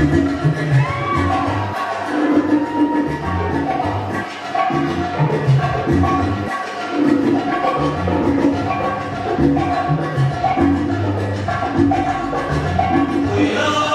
We are